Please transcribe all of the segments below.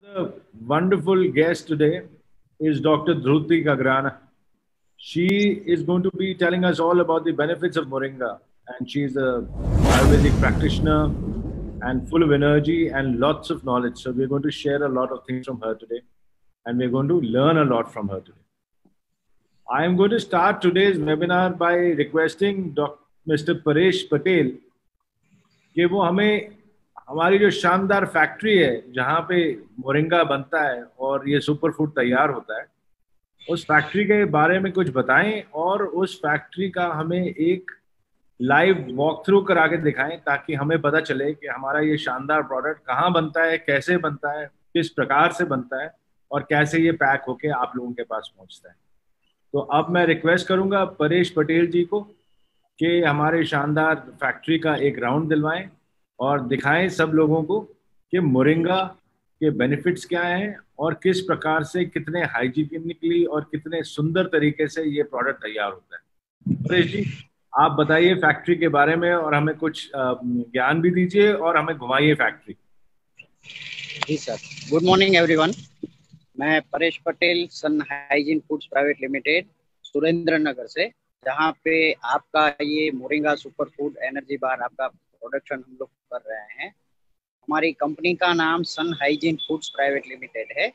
The wonderful guest today is Dr. Dhruti Kagrana. She is going to be telling us all about the benefits of Moringa, and she's a Ayurvedic practitioner and full of energy and lots of knowledge. So we're going to share a lot of things from her today, and we're going to learn a lot from her today. I am going to start today's webinar by requesting Dr. Mr. Paresh Patel कि वो हमें हमारी जो शानदार factory है, जहाँ पे moringa बनता है और ये सुपर फ़ूड तैयार होता है, उस फैक्ट्री के बारे में कुछ बताएँ और उस फैक्ट्री का हमें एक लाइव वॉक थ्रू करा के दिखाएँ ताकि हमें पता चले कि हमारा ये शानदार प्रोडक्ट कहाँ बनता है, कैसे बनता है, किस प्रकार से बनता है और कैसे ये पैक होके आप लोगों के पास पहुँचता है। तो अब मैं रिक्वेस्ट करूँगा परेश पटेल जी को कि हमारे शानदार फैक्ट्री का एक राउंड दिलवाएँ। और दिखाएँ सब लोगों को कि मोरिंगा के बेनिफिट्स क्या हैं और किस प्रकार से कितने हाइजीनिकली और कितने सुंदर तरीके से ये प्रोडक्ट तैयार होता है। परेश जी, आप बताइए फैक्ट्री के बारे में और हमें कुछ ज्ञान भी दीजिए और हमें घुमाइए फैक्ट्री जी सर। गुड मॉर्निंग एवरीवन मैं Paresh Patel sun hygiene foods private limited Surendranagar से, जहाँ पे आपका ये moringa super food energy bar आपका प्रोडक्शन हम लोग कर रहे हैं। हमारी कंपनी का नाम sun hygiene foods private limited है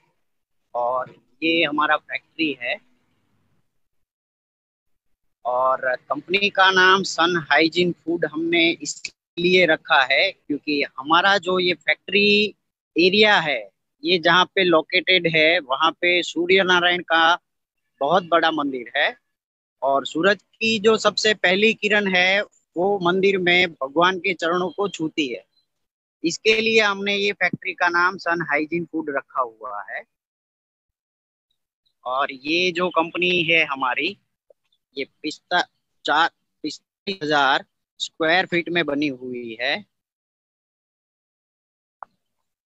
और ये हमारा फैक्ट्री है। और कंपनी का नाम सन हाइजीन फ़ूड हमने इसलिए रखा है क्योंकि हमारा जो ये फैक्ट्री एरिया है, ये जहाँ पे लोकेटेड है, वहाँ पे सूर्य नारायण का बहुत बड़ा मंदिर है। और सूरज की जो सबसे पहली किरण है वो मंदिर में भगवान के चरणों को छूती है। इसके लिए हमने ये फैक्ट्री का नाम सन हाइजीन फ़ूड रखा हुआ है। और ये जो कंपनी है हमारी, ये पिस्ता, चार पिस्तालीस हज़ार स्क्वायर फीट में बनी हुई है।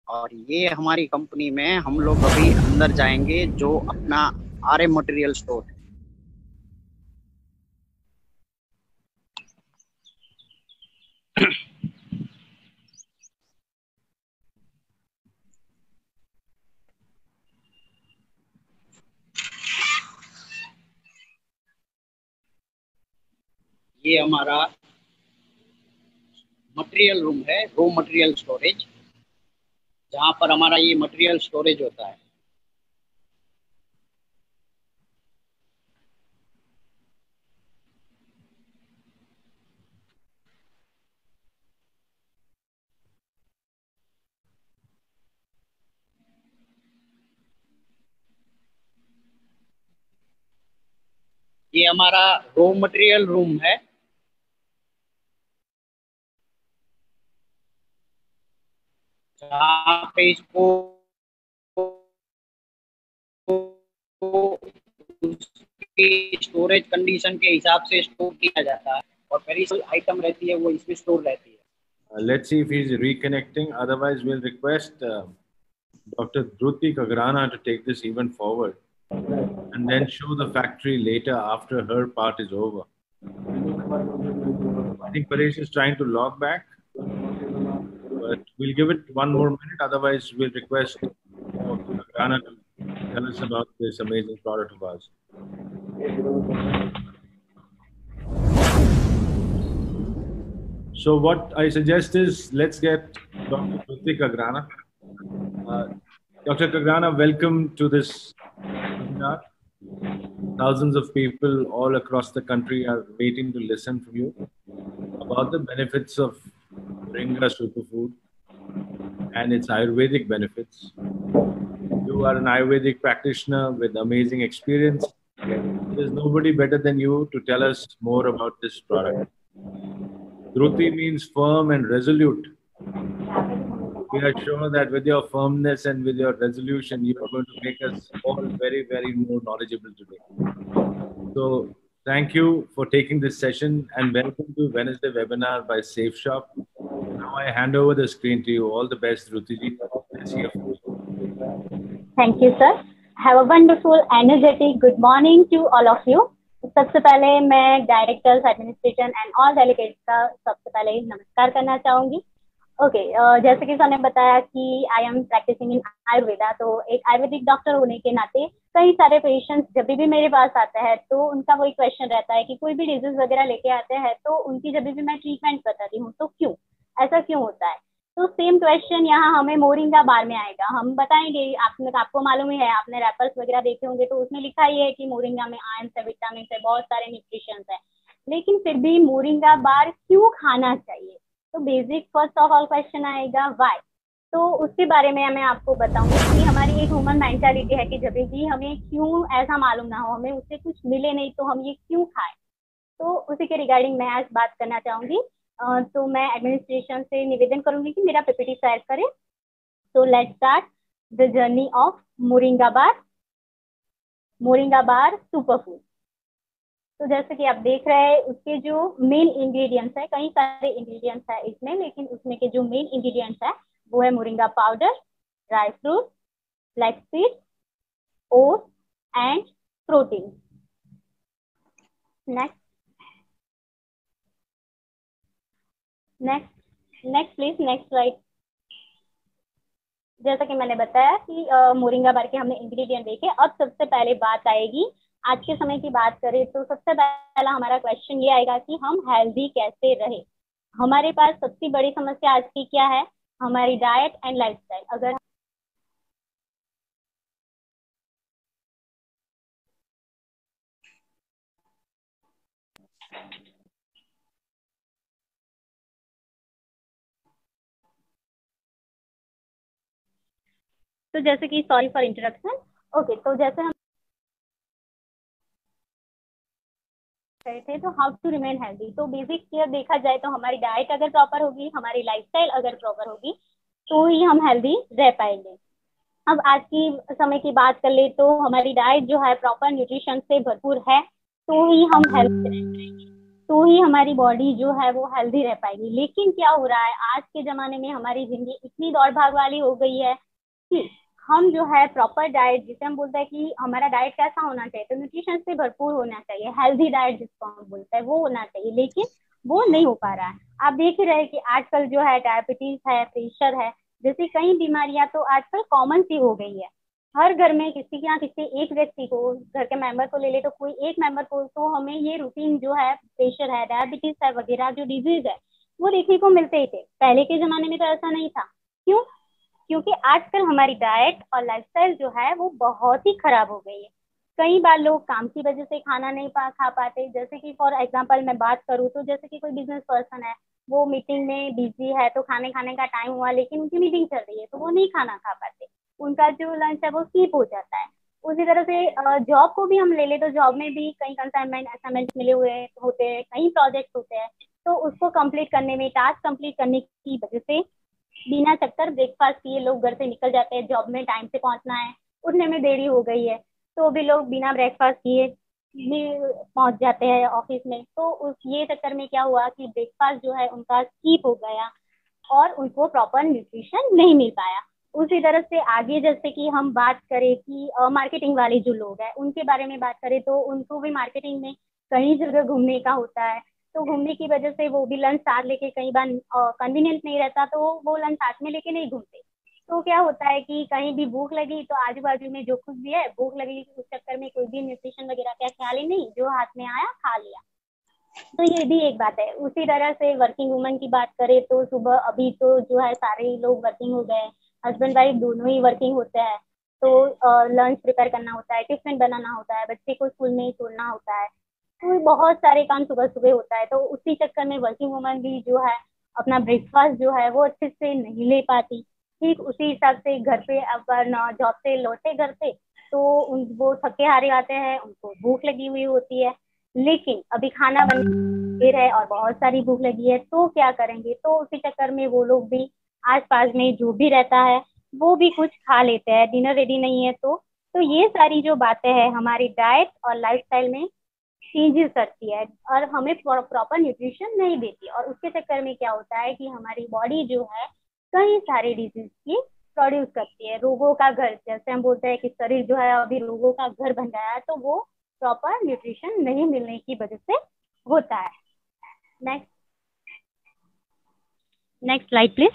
और ये हमारी कंपनी में हम लोग अभी अंदर जाएँगे जो अपना आर एम मटेरियल स्टोर है। ये हमारा मटेरियल रूम है रो मटेरियल स्टोरेज जहाँ पर हमारा ये मटेरियल स्टोरेज होता है। ये हमारा रो मटेरियल रूम है। पेज को स्टोरेज कंडीशन के हिसाब से स्टोर किया जाता है और पेरिसल आइटम रहती है, वो इसमें स्टोर रहती है। Let's see if he is reconnecting otherwise will request doctor Dhruti Kagrana to take this event forward and then show the factory later after her part is over. I think paresh is trying to log back. But we'll give it one more minute. Otherwise, we'll request. Kagrana to tell us about this amazing product of ours. So what I suggest is let's get Dr. Dhruti Kagrana. Uh, Dr. Kagrana, welcome to this webinar. Thousands of people all across the country are waiting to listen from you about the benefits of Ringa Superfood and its Ayurvedic benefits. You are an Ayurvedic practitioner with amazing experience. There's nobody better than you to tell us more about this product. Dhruti means firm and resolute. We are sure that with your firmness and with your resolution, you are going to make us all very, very more knowledgeable today. So, thank you for taking this session and welcome to Wednesday webinar by Safe Shop. Now I hand over the screen to you. All the best, Dhruti ji. Let's hear from you. Thank you, sir. Have a wonderful, energetic good morning to all of you. सबसे पहले मैं directors administration and all delegates का सबसे पहले नमस्कार करना चाहूँगी okay okay, uh, जैसे कि सर ने बताया कि I am practising in Ayurveda तो एक आयुर्वेदिक डॉक्टर होने के नाते कई सारे पेशेंट्स जब भी मेरे पास आते हैं तो उनका वही क्वेश्चन रहता है कि कोई भी डिज़ीज़ वगैरह लेके आते हैं तो उनकी जब भी मैं ट्रीटमेंट बताती हूँ तो क्यों ऐसा क्यों होता है? तो सेम क्वेश्चन यहाँ हमें मोरिंगा बार में आएगा। हम बताएँगे, आपने, आपको मालूम ही है, आपने रैपर्स वगैरह देखे होंगे तो उसमें लिखा ही है कि मोरिंगा में आयन है विटामिन है, बहुत सारे न्यूट्रिशन है। लेकिन फिर भी मोरिंगा बार क्यों खाना चाहिए? तो basic first of all question आएगा वाई तो उसके बारे में मैं आपको बताऊँगी कि हमारी एक ह्यूमन मेंटालिटी है कि जब भी हमें क्यों ऐसा मालूम ना हो, हमें उससे कुछ मिले नहीं तो हम ये क्यों खाएँ? तो उसी के रिगार्डिंग मैं आज बात करना चाहूँगी। तो मैं एडमिनिस्ट्रेशन से निवेदन करूँगी कि मेरा पीपीटी शेयर करें। तो let start the journey of मोरिंगाबाद मोरिंगाबाद सुपर फ़ूड तो जैसे कि आप देख रहे हैं, उसके जो मेन इंग्रेडिएंट्स है, कई सारे इंग्रेडिएंट्स है इसमें, लेकिन उसमें के जो मेन इंग्रेडिएंट्स है, वो है moringa powder dry fruit flax seed oat and protein next next next please next right जैसा कि मैंने बताया कि मोरिंगा बार के हमने इंग्रेडिएंट देखे। अब सबसे पहले बात आएगी। आज के समय की बात करें तो सबसे पहला हमारा क्वेश्चन ये आएगा कि हम हेल्दी कैसे रहे। हमारे पास सबसे बड़ी समस्या आज की क्या है? हमारी डाइट एंड लाइफस्टाइल अगर तो जैसे कि सॉरी फॉर इंट्रोडक्शन ओके तो जैसे हम थे तो हाउ टू रिमेन हेल्दी तो बेसिक केयर देखा जाए तो हमारी डाइट अगर प्रॉपर होगी, हमारी लाइफस्टाइल अगर प्रॉपर होगी तो ही हम हेल्दी रह पाएँगे। अब आज की समय की बात कर ले तो हमारी डाइट जो है प्रॉपर न्यूट्रिशन से भरपूर है तो ही हम हेल्दी रह तो ही हमारी बॉडी जो है वो हेल्दी रह पाएगी। लेकिन क्या हो रहा है, आज के ज़माने में हमारी ज़िंदगी इतनी दौड़ भाग वाली हो गई है कि हम जो है प्रॉपर डाइट जिसे हम बोलते हैं कि हमारा डाइट कैसा होना चाहिए तो न्यूट्रिशन से भरपूर होना चाहिए हेल्दी डाइट जिसको हम बोलते हैं, वो होना चाहिए, लेकिन वो नहीं हो पा रहा है। आप देख ही रहे कि आजकल जो है डायबिटीज़ है प्रेशर है, जैसी कई बीमारियाँ तो आजकल कॉमन सी हो गई है। हर घर में किसी या किसी एक व्यक्ति को, घर के मेंबर को ले ले तो कोई एक मेंबर को तो हमें ये रूटीन जो है प्रेशर है डायबिटीज़ है, वगैरह जो डिज़ीज़ है, वो देखने को मिलते ही थे। पहले के जमाने में तो ऐसा नहीं था। क्यों? क्योंकि आजकल हमारी डाइट और लाइफस्टाइल जो है, वो बहुत ही खराब हो गई है। कई बार लोग काम की वजह से खाना नहीं पा, खा पाते। जैसे कि फॉर एग्जांपल मैं बात करूँ तो जैसे कि कोई बिज़नेस पर्सन है, वो मीटिंग में बिज़ी है तो खाने खाने का टाइम हुआ, लेकिन उनकी मीटिंग चल रही है तो वो नहीं खाना खा पाते। उनका जो लंच है, वो स्कीप हो जाता है। उसी तरह से जॉब को भी हम ले ले तो जॉब में भी कई कंसाइनमेंट असाइनमेंट मिले हुए होते हैं, कई प्रोजेक्ट होते हैं तो उसको कंप्लीट करने में टास्क कंप्लीट करने की वजह से बिना चक्कर ब्रेकफास्ट किए लोग घर से निकल जाते हैं जॉब में टाइम से पहुँचना है, उठने में देरी हो गई है। तो भी लोग बिना ब्रेकफास्ट किए भी पहुँच जाते हैं ऑफ़िस में। तो उस, ये चक्कर में क्या हुआ कि ब्रेकफास्ट जो है उनका स्कीप हो गया और उनको प्रॉपर न्यूट्रिशन नहीं मिल पाया। उसी तरह से आगे जैसे कि हम बात करें कि मार्केटिंग वाले जो लोग हैं, उनके बारे में बात करें तो उनको भी मार्केटिंग में कई जगह घूमने का होता है। तो घूमने की वजह से वो भी लंच साथ लेके कई बार कन्वीनियंट नहीं रहता तो वो लंच साथ में लेके नहीं घूमते। तो क्या होता है कि कहीं भी भूख लगी तो आजू बाजू में जो कुछ भी है, भूख लगी उस चक्कर में कोई भी न्यूट्रिशन वगैरह का ख्याल ही नहीं, जो हाथ में आया, खा लिया। तो ये भी एक बात है। उसी तरह से वर्किंग वुमन की बात करें तो सुबह अभी तो जो है सारे ही लोग वर्किंग हो गए हस्बैंड वाइफ दोनों ही वर्किंग होते हैं। तो लंच प्रिपेयर करना होता है टिफ़िन बनाना होता है, बच्चे को स्कूल में छोड़ना होता है। तो बहुत सारे काम सुबह सुबह होता है तो उसी चक्कर में वर्किंग वुमन भी जो है, अपना ब्रेकफास्ट जो है, वो अच्छे से नहीं ले पाती। ठीक उसी हिसाब से घर पे अगर जॉब से लौटे घर पे तो उन, वो थके हारे आते हैं, उनको भूख लगी हुई होती है। लेकिन अभी खाना बन फिर है और बहुत सारी भूख लगी है तो क्या करेंगे? तो उसी चक्कर में वो लोग भी आस पास में जो भी रहता है, वो भी कुछ खा लेते हैं। डिनर रेडी नहीं है तो। तो ये सारी जो बातें हैं, हमारी डाइट और लाइफस्टाइल में चेंजेस करती है और हमें प्रॉपर न्यूट्रिशन नहीं देती। और उसके चक्कर में क्या होता है कि हमारी बॉडी जो है कई सारे डिज़ीज़ की प्रोड्यूस करती है। रोगों का घर जैसे हम बोलते हैं कि शरीर जो है अभी रोगों का घर बन रहा है तो वो प्रॉपर न्यूट्रिशन नहीं मिलने की वजह से होता है। Next next slide please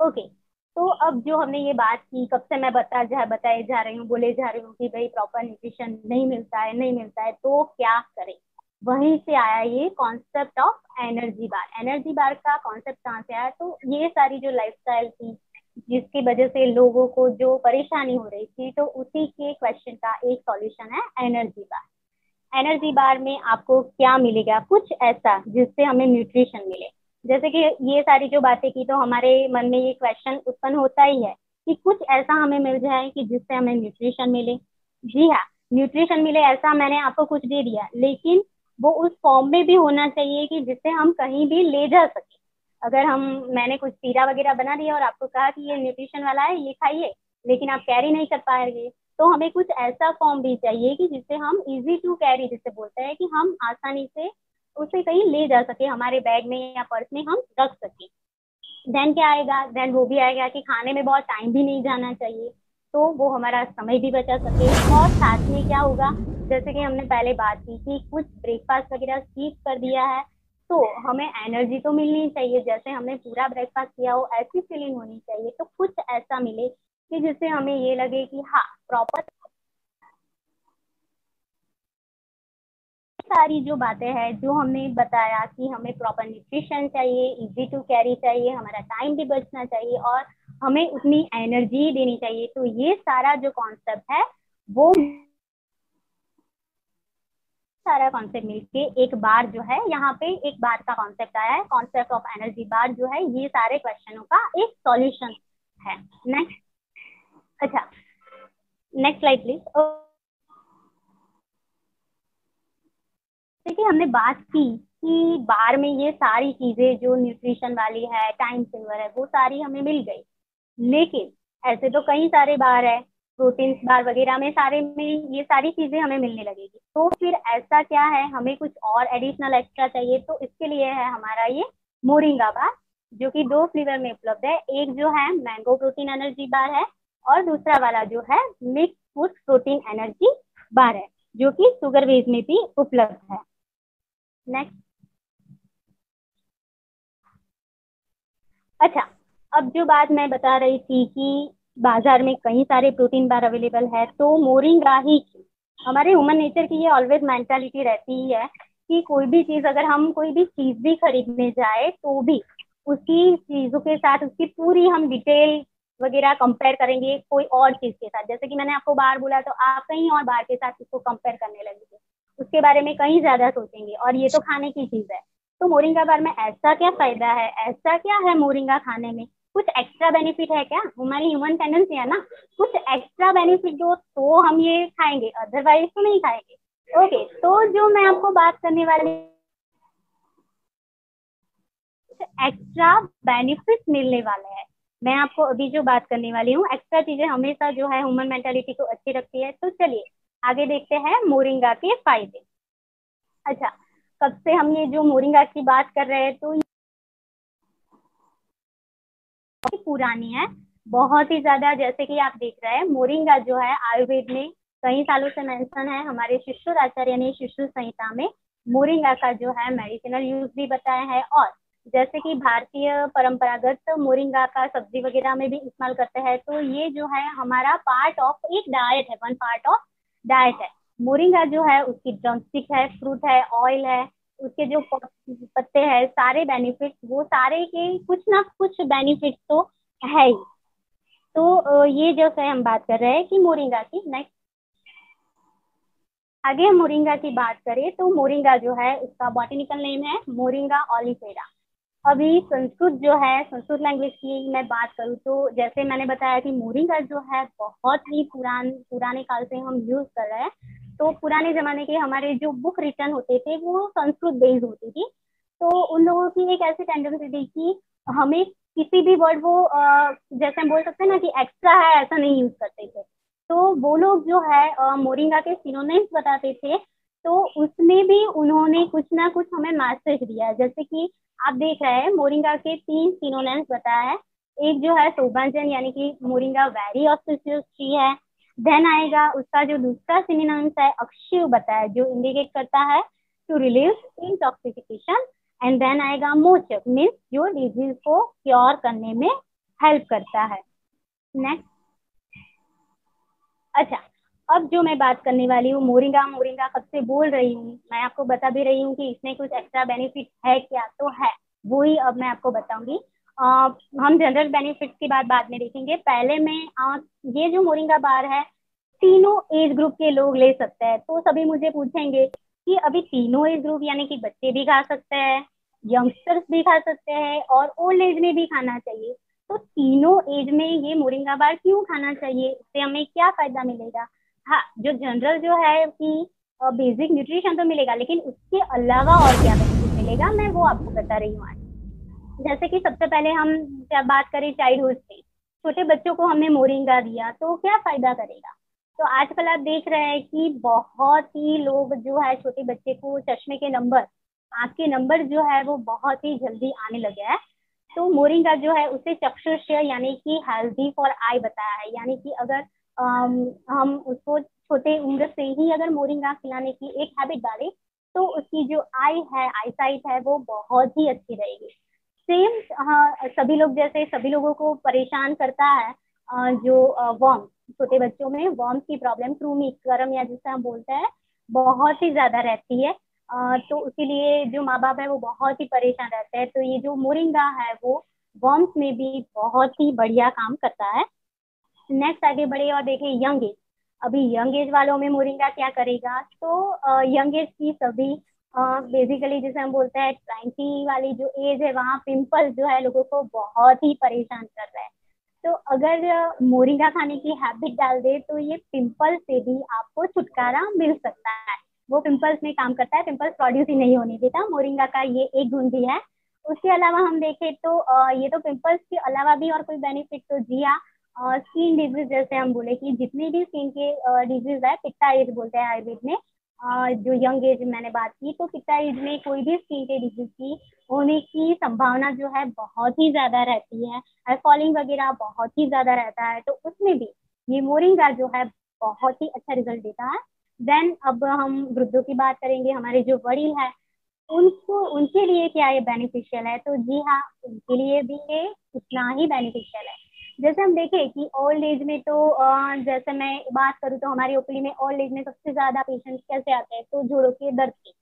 okay तो अब जो हमने ये बात की, कब से मैं बता जा, बताए जा रही हूँ, बोले जा रही हूँ कि भाई प्रॉपर न्यूट्रिशन नहीं मिलता है, नहीं मिलता है तो क्या करें? वहीं से आया ये concept of energy bar energy bar का कॉन्सेप्ट कहाँ से आया? तो ये सारी जो लाइफस्टाइल थी, जिसकी वजह से लोगों को जो परेशानी हो रही थी तो उसी के क्वेश्चन का एक सॉल्यूशन है एनर्जी बार एनर्जी बार में आपको क्या मिलेगा? कुछ ऐसा जिससे हमें न्यूट्रिशन मिले। जैसे कि ये सारी जो बातें की तो हमारे मन में ये क्वेश्चन उत्पन्न होता ही है कि कुछ ऐसा हमें मिल जाए कि जिससे हमें न्यूट्रिशन मिले। जी हाँ न्यूट्रिशन मिले ऐसा मैंने आपको कुछ दे दिया, लेकिन वो उस फॉर्म में भी होना चाहिए कि जिससे हम कहीं भी ले जा सके। अगर हम, मैंने कुछ सीरा वगैरह बना दिया और आपको कहा कि ये न्यूट्रिशन वाला है, ये खाइए, लेकिन आप कैरी नहीं कर पाएँगे तो हमें कुछ ऐसा फॉर्म भी चाहिए कि जिससे हम इजी टू कैरी जिससे बोलते हैं कि हम आसानी से उसे कहीं ले जा सके, हमारे बैग में या पर्स में हम रख सके। देन क्या आएगा? देन वो भी आएगा कि खाने में बहुत टाइम भी नहीं जाना चाहिए तो वो हमारा समय भी बचा सके। और साथ में क्या होगा? जैसे कि हमने पहले बात की कि कुछ ब्रेकफास्ट वगैरह स्कीप कर दिया है तो हमें एनर्जी तो मिलनी चाहिए। जैसे हमने पूरा ब्रेकफास्ट किया हो, ऐसी फीलिंग होनी चाहिए। तो कुछ ऐसा मिले कि जिससे हमें ये लगे कि हाँ प्रॉपर सारी जो बातें हैं, जो हमने बताया कि हमें प्रॉपर न्यूट्रिशन चाहिए इजी टू कैरी चाहिए, हमारा टाइम भी बचना चाहिए और हमें उतनी एनर्जी देनी चाहिए। तो ये सारा जो कॉन्सेप्ट है, वो सारा कॉन्सेप्ट मिलके एक बार जो है, यहाँ पे एक बार का कॉन्सेप्ट आया है। कॉन्सेप्ट ऑफ़ एनर्जी बार जो है, ये सारे क्वेश्चनों का एक सॉल्यूशन है। नेक्स्ट अच्छा नेक्स्ट स्लाइड प्लीज़ देखिए, हमने बात की कि बार में ये सारी चीज़ें, जो न्यूट्रिशन वाली है टाइम सेवर है, वो सारी हमें मिल गई। लेकिन ऐसे तो कई सारे बार है प्रोटीन बार वगैरह में सारे में ये सारी चीज़ें हमें मिलने लगेगी। तो फिर ऐसा क्या है? हमें कुछ और एडिशनल एक्स्ट्रा चाहिए तो इसके लिए है हमारा ये मोरिंगा बार जो कि दो फ्लेवर में उपलब्ध है। एक जो है मैंगो प्रोटीन एनर्जी बार है और दूसरा वाला जो है mix food protein energy bar है, जो कि शुगर वेज में भी उपलब्ध है। नेक्स्ट अच्छा अब जो बात मैं बता रही थी कि बाज़ार में कई सारे प्रोटीन बार अवेलेबल है तो मोरिंगा ही हमारे ह्यूमन नेचर की ये ऑलवेज मेंटालिटी रहती ही है कि कोई भी चीज़, अगर हम कोई भी चीज़ भी खरीदने जाए तो भी उसकी चीज़ों के साथ, उसकी पूरी हम डिटेल वगैरह कंपेयर करेंगे कोई और चीज़ के साथ। जैसे कि मैंने आपको बार बोला तो आप कहीं और बार के साथ इसको कंपेयर करने लगेंगे उसके बारे में कहीं ज़्यादा सोचेंगे। और ये तो खाने की चीज़ है। तो मोरिंगा बार में ऐसा क्या फ़ायदा है? ऐसा क्या है मोरिंगा खाने में? कुछ एक्स्ट्रा बेनिफिट है क्या? हमारी ह्यूमन टेंडेंसी है ना? कुछ एक्स्ट्रा बेनिफिट दो तो हम ये खाएँगे। अदरवाइज़ तो नहीं खाएँगे। ओके तो जो मैं आपको बात करने वाली एक्स्ट्रा बेनिफिट मिलने वाले हैं। मैं आपको अभी जो बात करने वाली हूँ एक्स्ट्रा चीज़ें हमेशा जो है ह्यूमन मेंटेलिटी को अच्छी रखती है। तो चलिए आगे देखते हैं, मोरिंगा के फ़ायदे। अच्छा कब से हम ये जो मोरिंगा की बात कर रहे हैं तो पुरानी है, बहुत ही ज़्यादा जैसे कि आप देख रहे हैं, मोरिंगा जो है आयुर्वेद में कई सालों से मेंशन है, हमारे शिशुर आचार्य ने शिशु संहिता में मोरिंगा का जो है मेडिसिनल यूज़ भी बताया है और जैसे कि भारतीय परंपरागत मोरिंगा का सब्ज़ी वगैरह में भी इस्तेमाल करते हैं तो ये जो है हमारा पार्ट ऑफ़ एक डाइट है वन पार्ट ऑफ़ डाइट है। मोरिंगा जो है, उसकी ड्रमस्टिक है फ्रूट है ऑयल है, उसके जो पत्ते हैं, सारे बेनिफिट वो सारे के कुछ ना कुछ बेनिफिट तो है ही। तो ये जो है हम बात कर रहे हैं कि मोरिंगा की नेक्स्ट आगे हम मोरिंगा की बात करें तो मोरिंगा जो है, उसका बॉटेनिकल नेम है मोरिंगा ऑलिफेरा अभी संस्कृत जो है, संस्कृत लैंग्वेज की मैं बात करूँ तो जैसे मैंने बताया कि मोरिंगा जो है बहुत ही पुरान, पुराने काल से हम यूज़ कर रहे हैं। तो पुराने जमाने के हमारे जो बुक रिटर्न होते थे, वो संस्कृत बेस्ड होती थी। तो उन लोगों की एक ऐसी टेंडेंसी थी कि हमें किसी भी वर्ड वो जैसे हम बोल सकते हैं ना कि एक्स्ट्रा है, ऐसा नहीं यूज़ करते थे। तो वो लोग जो है मोरिंगा के सिनोनिम्स बताते थे। तो उसमें भी उन्होंने कुछ ना कुछ हमें मैसेज दिया। जैसे कि आप देख रहे हैं, मोरिंगा के तीन सिनोनिम्स बताया है। एक जो है सोबांजन, यानी कि मोरिंगा वेरी ऑस्पिशियस ट्री है। देन आएगा उसका जो दूसरा सिनोनिम्स है अक्षिव बताया, जो इंडिकेट करता है to relieve intoxification and then आएगा मोचक मीन्स जो डिज़ीज़ को क्योर करने में हेल्प करता है। नेक्स्ट अच्छा अब जो मैं बात करने वाली हूँ मोरिंगा मोरिंगा कब से बोल रही हूँ मैं आपको बता भी रही हूँ कि इसमें कुछ एक्स्ट्रा बेनिफिट है क्या? तो है वो ही अब मैं आपको बताऊँगी। हम जनरल बेनिफिट की बात बाद में देखेंगे। पहले में आ, ये जो मोरिंगा बार है तीनों एज ग्रुप के लोग ले सकते हैं। तो सभी मुझे पूछेंगे कि अभी तीनों एज ग्रुप यानी कि बच्चे भी खा सकते हैं यंगस्टर्स भी खा सकते हैं और ओल्ड एज में भी खाना चाहिए। तो तीनों एज में ये मोरिंगा बार क्यों खाना चाहिए? इससे हमें क्या फ़ायदा मिलेगा? हाँ जो जनरल जो है कि बेसिक न्यूट्रिशन तो मिलेगा, लेकिन उसके अलावा और क्या बेनिफिट मिलेगा, मैं वो आपको बता रही हूँ जैसे कि सबसे पहले हम बात करें चाइल्डहुड से, छोटे बच्चों को हमने मोरिंगा दिया तो क्या फ़ायदा करेगा? तो आजकल आप देख रहे हैं कि बहुत ही लोग जो है, छोटे बच्चे को चश्मे के नंबर आँख के नंबर जो है, वो बहुत ही जल्दी आने लगे हैं। तो मोरिंगा जो है, उसे चक्षुष यानी कि हेल्दी फॉर आई बताया है। यानी कि अगर हम उसको छोटे उम्र से ही अगर मोरिंगा खिलाने की एक हैबिट डालें तो उसकी जो आई है आई साइट है, वो बहुत ही अच्छी रहेगी। सेम हाँ सभी लोग जैसे सभी लोगों को परेशान करता है जो वॉर्म छोटे बच्चों में वॉर्म की प्रॉब्लम क्रूमी, गर्म या जिसे हम बोलते हैं, बहुत ही ज़्यादा रहती है। तो इसीलिए जो माँ बाप है, वो बहुत ही परेशान रहते हैं। तो ये जो मोरिंगा है, वो वॉर्म्स में भी बहुत ही बढ़िया काम करता है। नेक्स्ट आगे बढ़े और देखें यंग एज अभी यंग एज वालों में मोरिंगा क्या करेगा? तो यंग एज की सभी बेसिकली जैसे हम बोलते हैं ट्वेंटी वाली जो एज है, वहाँ पिंपल्स जो है लोगों को बहुत ही परेशान कर रहा है। तो अगर मोरिंगा खाने की हैबिट डाल दे तो ये पिंपल से भी आपको छुटकारा मिल सकता है। वो पिंपल्स में काम करता है पिंपल्स प्रोड्यूस ही नहीं होने देता। मोरिंगा का ये एक गुण भी है। उसके अलावा हम देखें तो ये तो पिंपल्स के अलावा भी और कोई बेनिफिट तो जी हाँ स्किन डिज़ीज़ जैसे हम बोले कि जितनी भी स्किन के डिज़ीज़ है पिट्टा एज बोलते हैं आयुर्वेद में जो यंग एज मैंने बात की तो पिता एज में कोई भी स्किन के डिज़ीज़ की होने की संभावना जो है बहुत ही ज़्यादा रहती है। फॉलिंग वगैरह बहुत ही ज़्यादा रहता है तो उसमें भी ये मोरिंगा जो है बहुत ही अच्छा रिज़ल्ट देता है। देन अब हम वृद्धों की बात करेंगे, हमारे जो वड़ील है, उनको, उनके लिए क्या ये बेनिफिशियल है? तो जी हाँ उनके लिए भी ये उतना ही बेनिफिशियल है। जैसे हम देखें कि ओल्ड एज में तो जैसे मैं बात करूँ तो हमारी ओपीडी में ओल्ड एज में सबसे ज़्यादा पेशेंट्स कैसे आते हैं? तो जोड़ों के दर्द की।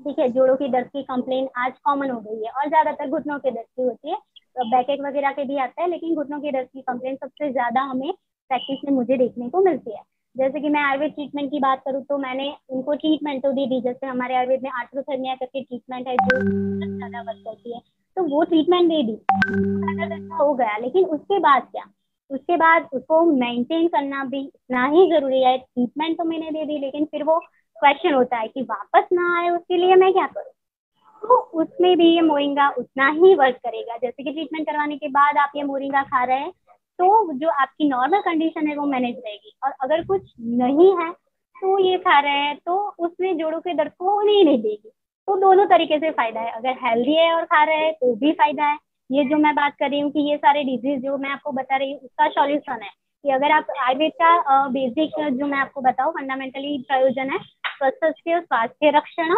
ठीक है, जोड़ों की दर्द की कंप्लेन आज कॉमन हो गई है और ज़्यादातर घुटनों के दर्द की होती है। तो बैकेट वगैरह के भी आता है, लेकिन घुटनों के दर्द की कंप्लेन सबसे ज़्यादा हमें प्रैक्टिस में मुझे देखने को मिलती है। जैसे कि मैं आयुर्वेद ट्रीटमेंट की बात करूँ तो मैंने उनको ट्रीटमेंट तो दे दी जैसे हमारे आयुर्वेद में आर्थ्रोथर्मिया करके ट्रीटमेंट है, जो ज़्यादा वर्क करती है। तो वो ट्रीटमेंट दे दी। हो गया। लेकिन उसके बाद क्या? उसके बाद उसको मेंटेन करना भी इतना ही ज़रूरी है। ट्रीटमेंट तो मैंने दे दी, लेकिन फिर वो क्वेश्चन होता है कि वापस ना आए उसके लिए मैं क्या करूँ? तो उसमें भी ये मोरिंगा उतना ही वर्क करेगा। जैसे कि ट्रीटमेंट करवाने के बाद आप ये मोरिंगा खा रहे हैं तो जो आपकी नॉर्मल कंडीशन है वो मैनेज रहेगी। और अगर कुछ नहीं है तो ये खा रहे हैं तो उसमें जोड़ों के दर्द को नहीं देगी। तो दोनों तरीके से फ़ायदा है। अगर हेल्दी है और खा रहे हैं तो भी फ़ायदा है। ये जो मैं बात कर रही हूँ कि ये सारे डिज़ीज़ जो मैं आपको बता रही हूँ, उसका सॉल्यूशन है कि अगर आप आयुर्वेद का बेसिक जो मैं आपको बताऊँ फंडामेंटली प्रयोजन है स्वस्थ स्वास्थ्य रक्षण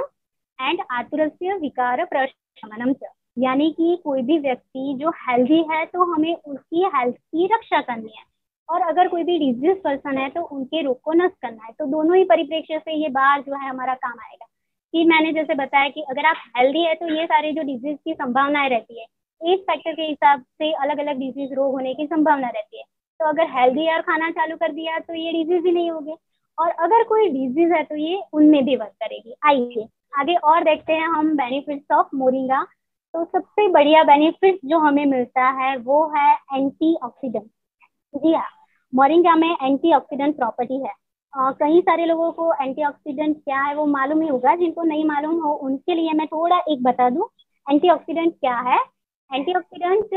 एंड आतुरस्य, विकार प्रशमनम यानी कि कोई भी व्यक्ति जो हेल्दी है तो हमें उसकी हेल्थ की रक्षा करनी है। और अगर कोई भी डिज़ीज़ पर्सन है तो उनके रोग को नष्ट करना है। तो दोनों ही परिप्रेक्ष्य से ये बार जो है हमारा काम आएगा। कि मैंने जैसे बताया कि अगर आप हेल्दी है तो ये सारे जो डिज़ीज़ की संभावनाएँ रहती है एज फैक्टर के हिसाब से अलग अलग डिज़ीज़ रोग होने की संभावना रहती है। तो अगर हेल्दी और खाना चालू कर दिया तो ये डिज़ीज़ ही नहीं होगी। और अगर कोई डिज़ीज़ है तो ये उनमें भी वर्क करेगी। आइए, आगे और देखते हैं हम बेनिफिट्स ऑफ़ मोरिंगा तो सबसे बढ़िया बेनिफिट जो हमें मिलता है वो है एंटीऑक्सीडेंट जी हाँ मोरिंगा में एंटीऑक्सीडेंट प्रॉपर्टी है। कई सारे लोगों को एंटीऑक्सीडेंट क्या है वो मालूम ही होगा, जिनको नहीं मालूम हो उनके लिए मैं थोड़ा एक बता दूँ एंटीऑक्सीडेंट क्या है? एंटीऑक्सीडेंट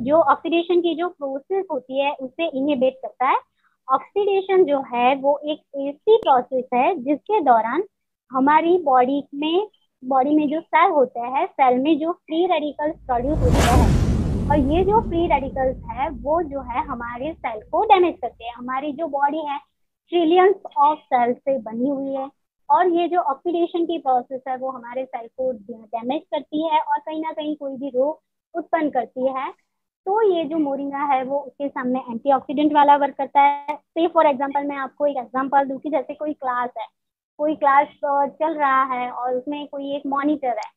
जो ऑक्सीडेशन की जो प्रोसेस होती है, उसे इनहिबिट करता है। ऑक्सीडेशन जो है, वो एक ऐसी प्रोसेस है, जिसके दौरान हमारी बॉडी में बॉडी में जो सेल होते हैं सेल में जो फ्री रेडिकल्स प्रोड्यूस होते हैं, और ये जो फ्री रेडिकल्स है, वो जो है हमारे सेल को डैमेज करते हैं। हमारी जो बॉडी है ट्रिलियंस ऑफ़ सेल्स से बनी हुई है। और ये जो ऑक्सीडेशन की प्रोसेस है, वो हमारे सेल को डैमेज करती है और कहीं ना कहीं कोई भी रोग उत्पन्न करती है। तो ये जो मोरिंगा है, वो उसके सामने एंटीऑक्सीडेंट वाला वर्क करता है। से फॉर एग्जांपल मैं आपको एक एग्जांपल दूँ कि जैसे कोई क्लास है, कोई क्लास चल रहा है और उसमें कोई एक मॉनिटर है।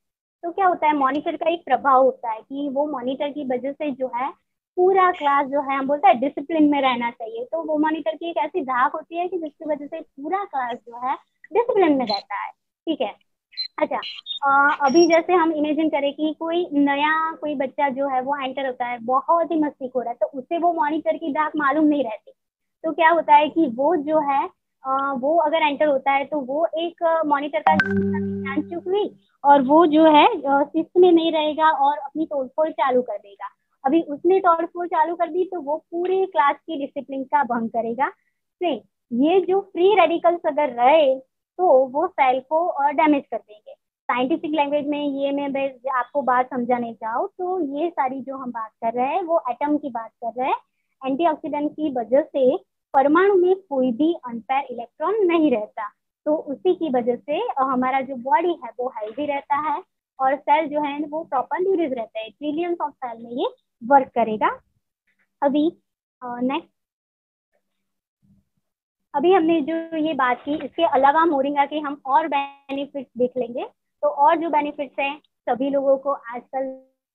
तो क्या होता है मॉनिटर का एक प्रभाव होता है कि वो मॉनिटर की वजह से जो है पूरा क्लास जो है हम बोलते हैं डिसिप्लिन में रहना चाहिए। तो वो मॉनिटर की एक ऐसी धाक होती है कि जिसकी वजह से पूरा क्लास जो है डिसिप्लिन में रहता है। ठीक है? अच्छा आ, अभी जैसे हम इमेजिन करें कि कोई नया कोई बच्चा जो है वो एंटर होता है बहुत ही मस्ती हो रहा है तो उसे वो मॉनिटर की दाग मालूम नहीं रहती। तो क्या होता है कि वो जो है आ, वो अगर एंटर होता है तो वो एक मॉनिटर का ज्ञान चुक हुई और वो जो है शिस्त में नहीं रहेगा और अपनी तोड़फोड़ चालू कर देगा। अभी उसने तोड़फोड़ चालू कर दी तो वो पूरी क्लास की डिसिप्लिन का भंग करेगा। से, ये जो फ्री रेडिकल्स अगर रहे तो वो सेल को और डैमेज कर देंगे। साइंटिफिक लैंग्वेज में, ये मैं आपको बात समझाने चाहूँ तो ये सारी जो हम बात कर रहे हैं, वो एटम की बात कर रहे हैं। एंटीऑक्सीडेंट की वजह से परमाणु में कोई भी अनपेयर इलेक्ट्रॉन नहीं रहता। तो उसी की वजह से हमारा जो बॉडी है, वो हेल्दी रहता है और सेल जो है, वो प्रॉपर न्यूरिज रहता है। ट्रिलियंस ऑफ़ सेल में ये वर्क करेगा। अभी नेक्स्ट अभी हमने जो ये बात की, इसके अलावा मोरिंगा के हम और बेनिफिट्स देख लेंगे। तो और जो बेनिफिट्स हैं, सभी लोगों को आजकल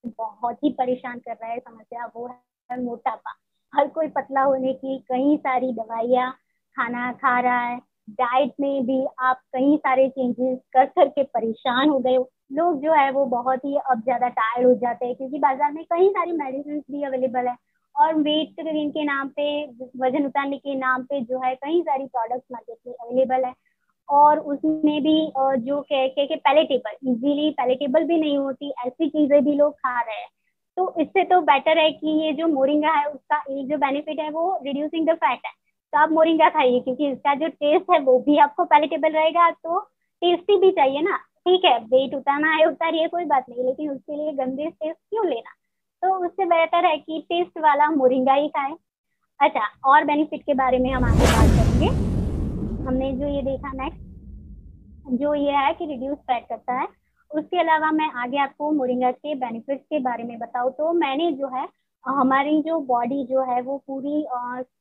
बहुत ही परेशान कर रहा है समस्या, वो है मोटापा। हर कोई पतला होने की कई सारी दवाइयाँ, खाना खा रहा है। डाइट में भी आप कई सारे चेंजेस कर करके परेशान हो गए लोग जो है वो बहुत ही अब ज़्यादा टायर्ड हो जाते हैं क्योंकि बाज़ार में कई सारी मेडिसिन भी अवेलेबल है। और वेट गेन के नाम पे वज़न उतारने के नाम पे जो है कई सारी प्रोडक्ट्स मार्केट में अवेलेबल है। और उसमें भी जो कह के, के पैलेटेबल इजीली पैलेटेबल भी नहीं होती ऐसी चीज़ें भी लोग खा रहे हैं। तो इससे तो बेटर है कि ये जो मोरिंगा है उसका एक जो बेनिफिट है वो रिड्यूसिंग द फैट है। तो आप मोरिंगा खाइए क्योंकि इसका जो टेस्ट है वो भी आपको पैलेटेबल रहेगा तो टेस्टी भी चाहिए ना। ठीक है वेट उतारना है उतारिए कोई बात नहीं, लेकिन उसके लिए गंदे टेस्ट क्यों लेना? तो उससे बेहतर है कि टेस्ट वाला मोरिंगा ही खाए। अच्छा और बेनिफिट के बारे में हम आगे बात करेंगे। हमने जो ये देखा नेक्स्ट जो ये है कि रिड्यूस फैट करता है। उसके अलावा मैं आगे आपको मोरिंगा के बेनिफिट्स के बारे में बताऊँ तो मैंने जो है हमारी जो बॉडी जो है वो पूरी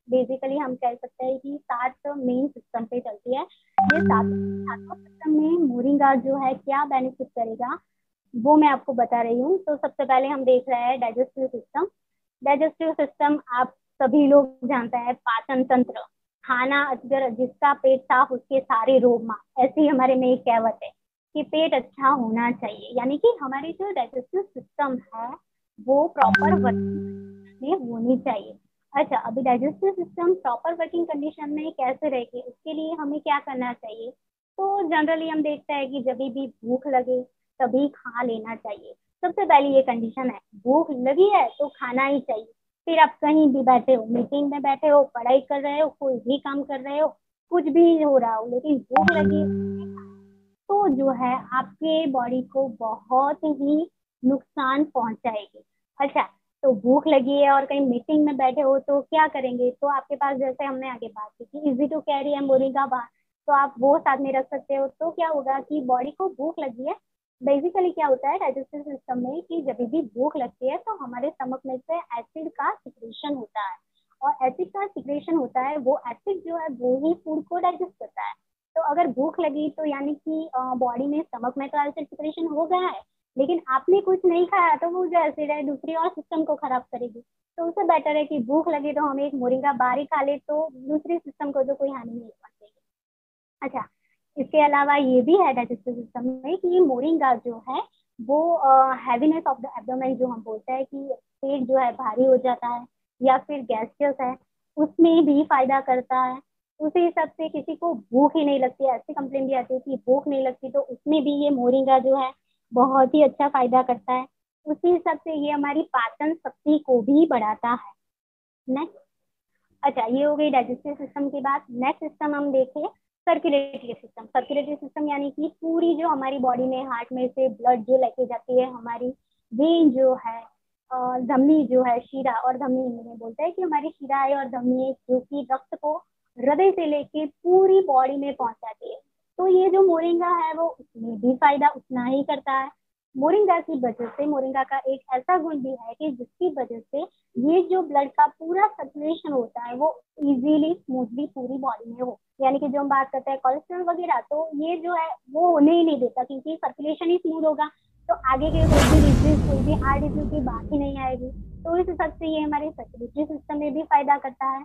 बेसिकली हम कह सकते हैं कि सात मेन सिस्टम पे चलती है। ये सात सिस्टम में मोरिंगा जो है क्या बेनिफिट करेगा, वो मैं आपको बता रही हूँ। तो सबसे पहले हम देख रहे हैं डाइजेस्टिव सिस्टम डाइजेस्टिव सिस्टम आप सभी लोग जानते हैं, पाचन तंत्र। खाना अगर जिसका पेट साफ़ उसके सारे रोग माँ ऐसी हमारे में एक कहवत है कि पेट अच्छा होना चाहिए। यानी कि हमारी जो डाइजेस्टिव सिस्टम है वो प्रॉपर वर्किंग में होनी चाहिए। अच्छा अभी digestive system proper working condition में कैसे रहेगी, उसके लिए हमें क्या करना चाहिए? तो जनरली हम देखते हैं कि जब भी भूख लगे, तभी खा लेना चाहिए। सबसे पहली ये कंडीशन है, भूख लगी है तो खाना ही चाहिए। फिर आप कहीं भी बैठे हो मीटिंग में बैठे हो, पढ़ाई कर रहे हो, कोई भी काम कर रहे हो, कुछ भी हो रहा हो, लेकिन भूख लगी तो जो है आपके बॉडी को बहुत ही नुकसान पहुंचाएगी। अच्छा तो भूख लगी है और कहीं मीटिंग में बैठे हो तो क्या करेंगे? तो आपके पास जैसे हमने आगे बात की कि इजी टू कैरी है, मोरिंगा बार तो आप वो साथ में रख सकते हो। तो क्या होगा कि बॉडी को भूख लगी है। बेसिकली क्या होता है डाइजेस्टिव सिस्टम में कि जब भी भूख लगती है तो हमारे स्टमक में से एसिड का सिक्रेशन होता है। और एसिड का सिक्रेशन होता है, वो एसिड जो है, वो ही फ़ूड को डाइजेस्ट करता है। तो अगर भूख लगी तो यानी कि बॉडी में स्टमक में तो एसिड सिक्रेशन हो गया है। लेकिन आपने कुछ नहीं खाया तो वो जो एसिड है दूसरी और सिस्टम को खराब करेगी। तो उससे बेटर है कि भूख लगे तो हम एक मोरिंगा बारी खा ले तो दूसरी सिस्टम को जो कोई हानि नहीं पहुंचेगी अच्छा इसके अलावा ये भी है डाइजेस्टिव सिस्टम में कि मोरिंगा जो है, वो हैवीनेस ऑफ़ द एब्डोमेन जो हम बोलते हैं कि पेट जो है भारी हो जाता है या फिर गैस्ट्रस है, उसमें भी फ़ायदा करता है। उसी हिसाब से किसी को भूख ही नहीं लगती, ऐसी कंप्लेन भी आती है कि भूख नहीं लगती तो उसमें भी ये मोरिंगा जो है बहुत ही अच्छा फ़ायदा करता है। उसी हिसाब से ये हमारी पाचन शक्ति को भी बढ़ाता है। नेक्स्ट अच्छा ये हो गई डाइजेस्टिव सिस्टम की बात। नेक्स्ट सिस्टम हम देखें सर्कुलेटरी सिस्टम सर्कुलेटरी सिस्टम यानी कि पूरी जो हमारी बॉडी में हार्ट में से ब्लड जो लेके जाती है, हमारी वेन जो है धमनी जो है, शीरा और धमनी में बोलते हैं कि हमारी शीरा है और धमनी जो कि रक्त को हृदय से लेके पूरी बॉडी में पहुंचाती है। तो ये जो मोरिंगा है, वो उसमें भी फ़ायदा उतना ही करता है। मोरिंगा की वजह से, मोरिंगा का एक ऐसा गुण भी है कि जिसकी वजह से ये जो ब्लड का पूरा सर्कुलेशन होता है, वो इजीली स्मूथली पूरी बॉडी में हो। यानी कि जो हम बात करते हैं कोलेस्ट्रॉल वगैरह तो ये जो है, वो होने ही नहीं देता क्योंकि सर्कुलेशन ही स्मूथ होगा। तो आगे के कोई भी डिज़ीज़ कोई भी हार्ट डिज़ीज़ की बात ही नहीं आएगी। तो इस हिसाब से ये हमारे सर्कुलेटरी सिस्टम में भी फ़ायदा करता है।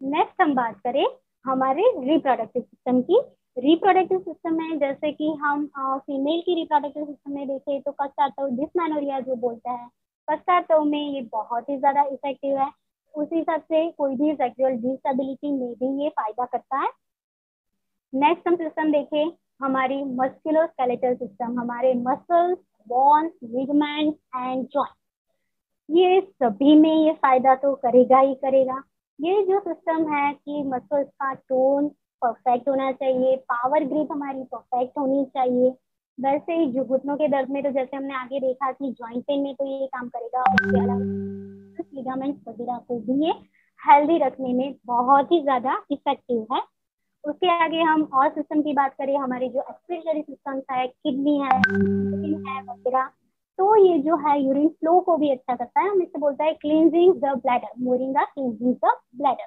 नेक्स्ट हम बात करें हमारे रिप्रोडक्टिव सिस्टम की। रिप्रोडक्टिव सिस्टम में, जैसे कि हम फीमेल की रिप्रोडक्टिव सिस्टम में देखें तो कस्टार्टो डिसमैनोरिया जो बोलता है कस्टार्टो में ये बहुत ही ज़्यादा इफ़ेक्टिव है। उस हिसाब से कोई भी सेक्सुअल डिसबिलिटी में भी ये फ़ायदा करता है। नेक्स्ट हम सिस्टम देखें, हमारी मस्कुलोस्केलेटल सिस्टम हमारे muscles bones ligament and joint ये सभी में ये फ़ायदा तो करेगा ही करेगा। ये जो सिस्टम है कि मसल्स का टोन परफेक्ट होना चाहिए पावर ग्रिप हमारी परफेक्ट होनी चाहिए। वैसे ही घुटनों के दर्द में तो जैसे हमने आगे देखा कि जॉइंट पेन में तो ये काम करेगा उसके अलावा लिगामेंट्स वगैरह को भी ये हेल्दी रखने में बहुत ही ज़्यादा इफ़ेक्टिव है। उसके आगे हम और सिस्टम की बात करें, हमारे जो एक्सक्रीटरी सिस्टम है किडनी है है वगैरह तो ये जो है यूरिन फ्लो को भी अच्छा करता है। हम इससे बोलते हैं cleansing the bladder moringa cleansing the bladder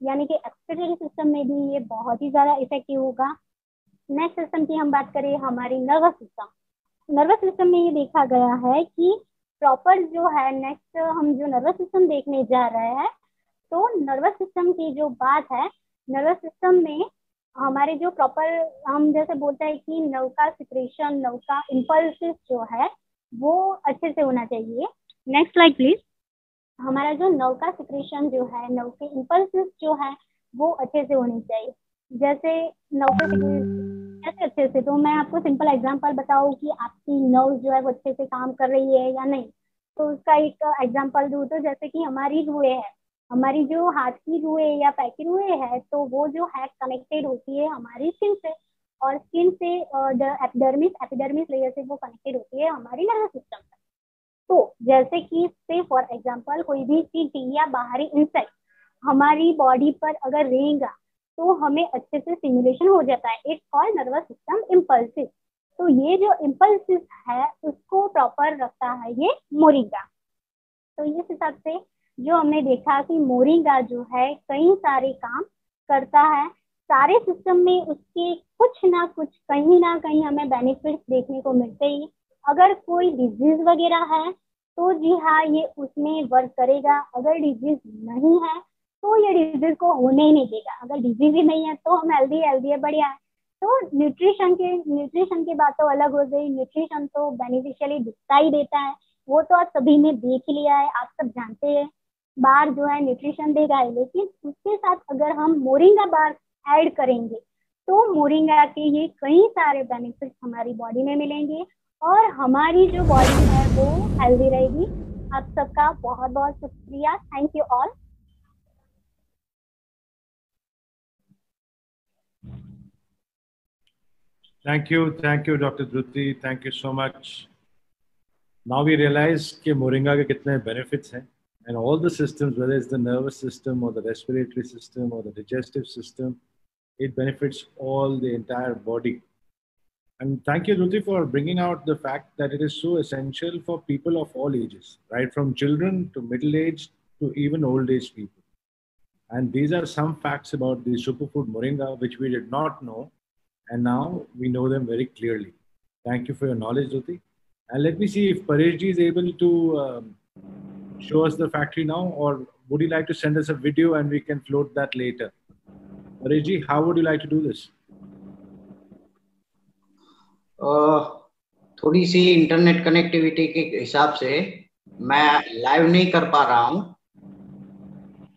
यानी कि एक्सक्रीटरी सिस्टम में भी ये बहुत ही ज़्यादा इफ़ेक्टिव होगा। नेक्स्ट सिस्टम की हम बात करें, हमारी नर्वस सिस्टम। नर्वस सिस्टम में ये देखा गया है कि प्रॉपर जो है, नेक्स्ट हम जो नर्वस सिस्टम देखने जा रहे हैं तो नर्वस सिस्टम की जो बात है, नर्वस सिस्टम में हमारे जो प्रॉपर हम जैसे बोलते हैं कि नव का सिक्रेशन नव का इम्पल्सिस जो है, वो अच्छे से होना चाहिए। Next like please. हमारा जो नव का सिक्रेशन जो है नव के इम्पल्सिस जो है, वो अच्छे से होने चाहिए। जैसे नव के कैसे अच्छे से तो मैं आपको सिंपल एग्जांपल बताऊँ कि आपकी नव जो है वो अच्छे से काम कर रही है या नहीं। तो उसका एक एग्जांपल दूँ तो जैसे कि हमारी रुए है, हमारी जो हाथ की रुए या पैर की रुए है तो वो जो है कनेक्टेड होती है हमारी स्किन से और स्किन से एपिडर्मिस एपिडर्मिस लेयर से वो कनेक्टेड होती है हमारी नर्वस सिस्टम से तो जैसे कि से फॉर एग्जांपल कोई भी चीटी या बाहरी इंसेक्ट हमारी बॉडी पर अगर रहेगा तो हमें अच्छे से सिमुलेशन हो जाता है। It's called nervous system impulsive तो ये जो इम्पल्सिव है, उसको प्रॉपर रखता है ये मोरिंगा तो इस हिसाब से जो हमने देखा कि मोरिंगा जो है, कई सारे काम करता है। सारे सिस्टम में उसके कुछ ना कुछ, कहीं ना कहीं हमें बेनिफिट्स देखने को मिलते ही अगर कोई डिज़ीज़ वगैरह है तो जी हाँ ये उसमें वर्क करेगा। अगर डिज़ीज़ नहीं है तो ये डिज़ीज़ को होने ही नहीं देगा। अगर डिज़ीज़ ही नहीं है तो हम हेल्दी हेल्दी है, बढ़िया है। तो न्यूट्रिशन के न्यूट्रिशन की बात तो अलग हो गई। न्यूट्रिशन तो बेनिफिशियली दिखता ही देता है। वो तो आप सभी ने देख लिया है, आप सब जानते हैं। बार जो है न्यूट्रिशन देगा है, लेकिन उसके साथ अगर हम मोरिंगा बार ऐड करेंगे तो मोरिंगा के ये कई सारे बेनिफिट्स हमारी बॉडी में मिलेंगे। और हमारी जो बॉडी है वो हेल्दी रहेगी आप सबका बहुत बहुत शुक्रिया thank you all Thank you, thank you, Dr. Dhruti. Thank you so much. Now we realize कि मोरिंगा के कितने benefits हैं and all the systems, whether it's the nervous system or the respiratory system or the digestive system, it benefits all the entire body. And thank you, Ruti, for bringing out the fact that it is so essential for people of all ages, right from children to middle aged to even old age people. And these are some facts about the superfood moringa, which we did not know. And now we know them very clearly. Thank you for your knowledge, Ruti. And let me see if Pareshji is able to um, show us the factory now, or would you like to send us a video and we can float that later? Reji, how would you like to do this? थोड़ी सी internet connectivity के हिसाब से मैं live नहीं कर पा रहा हूँ।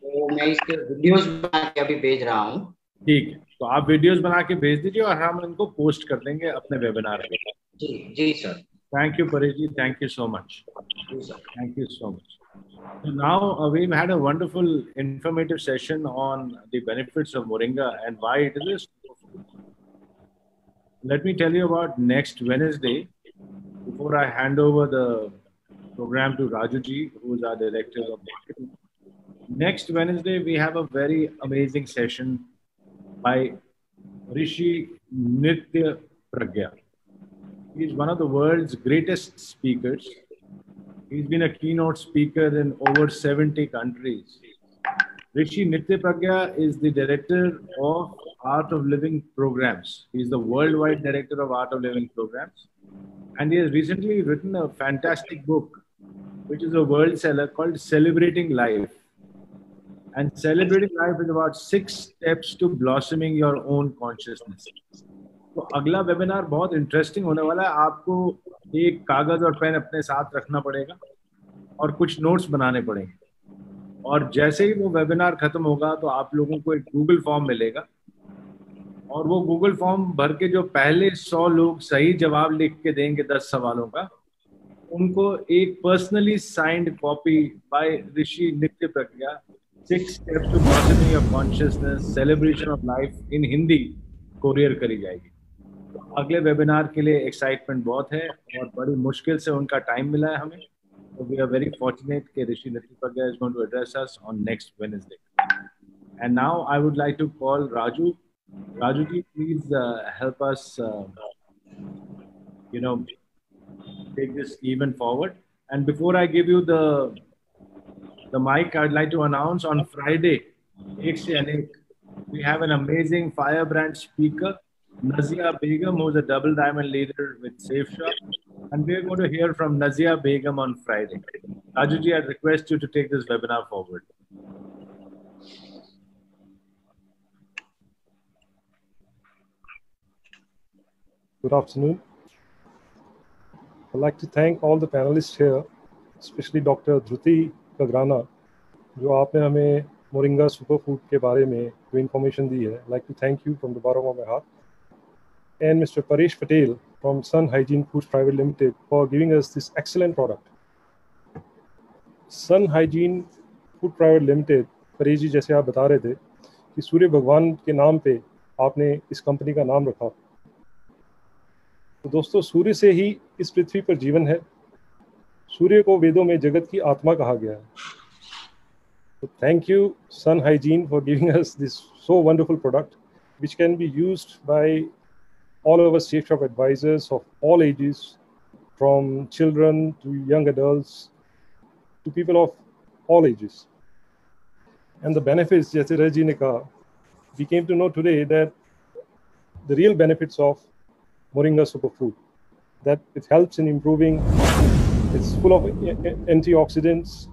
तो मैं इसके वीडियोस बना के अभी भेज रहा हूँ। ठीक है। तो आप वीडियोस बना के भेज दीजिए और हम इनको पोस्ट कर देंगे अपने वेबिनार में जी जी sir thank you Paresh ji thank you so much thank you so much So now uh, we've had a wonderful informative session on the benefits of moringa and why it is. Let me tell you about next Wednesday. Before I hand over the program to Rajuji, who is our director of marketing. Next Wednesday, we have a very amazing session by Rishi Nitya Pragya. He is one of the world's greatest speakers He's been a keynote speaker in over 70 countries. Rishi Nitya Pragya is the director of Art of Living programs. He's the worldwide director of Art of Living programs. And he has recently written a fantastic book, which is a world seller called Celebrating Life. And Celebrating Life is about six steps to blossoming your own consciousness. तो अगला webinar बहुत interesting होने वाला है आपको एक कागज़ और पेन अपने साथ रखना पड़ेगा और कुछ नोट्स बनाने पड़ेंगे और जैसे ही वो वेबिनार खत्म होगा तो आप लोगों को एक गूगल फॉर्म मिलेगा और वो गूगल फॉर्म भर के जो पहले सौ लोग सही जवाब लिख के देंगे दस सवालों का, उनको एक personally signed copy by Rishi Nitya Prakriya six steps to of consciousness celebration of life in Hindi courier करी जाएगी तो अगले वेबिनार के लिए एक्साइटमेंट बहुत है और बड़ी मुश्किल से उनका टाइम मिला है हमें So we are very fortunate that Rishi Nitipagya is going to address us on next Wednesday. And now I would like to call Raju. Raju, please uh, help us, uh, you know, take this even forward. And before I give you the the mic, I'd like to announce on Friday, we have an amazing firebrand speaker, Nazia Begum, who's a double diamond leader with Safe Shop and we're going to hear from Nazia Begum on Friday. Rajuji, I request you to take this webinar forward. Good afternoon. I'd like to thank all the panelists here, especially Dr. Dhruti Kagrana, जो आपने हमें moringa super food के बारे में जो information दी है like to thank you from the bottom of my heart and mister Paresh Patel from Sun Hygiene Foods Private Limited for giving us this excellent product. Sun Hygiene Food Private Limited Paresh ji जैसे आप बता रहे थे कि सूर्य भगवान के नाम पे आपने इस कंपनी का नाम रखा तो दोस्तों, सूर्य से ही इस पृथ्वी पर जीवन है। सूर्य को वेदों में जगत की आत्मा कहा गया है। तो thank you Sun Hygiene for giving us this so wonderful product which can be use by all over safe of advisers of all ages from children to young adult to people of all ages and the benefits जैसे रह जी ने कहा we came to know today that the real benefits of Moringa superfood, that it helps in improving, it's full of antioxidants,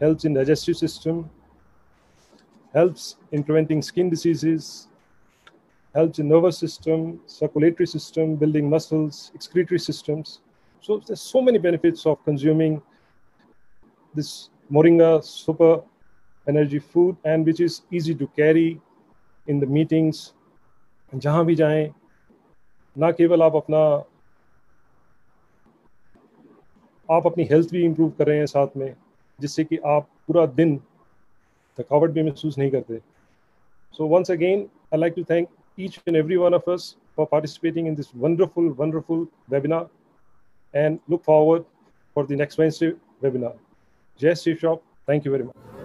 helps in digestive system, helps in preventing skin diseases, helps in nervous system, circulatory system, building muscles, excretory systems. So there's so many benefits of consuming this moringa super energy food and which is easy to carry in the meetings. जहाँ भी जाएं ना केवल आप अपना आप अपनी health भी इम्प्रूव कर रहे हैं साथ में जिससे कि आप पूरा दिन थकावट भी महसूस नहीं करते so once again I like to thank each and every one of us for participating in this wonderful wonderful webinar and look forward for the next webinar जय श्री शॉप थैंक यू वेरी मच